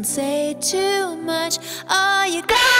don't say too much. Oh, you got.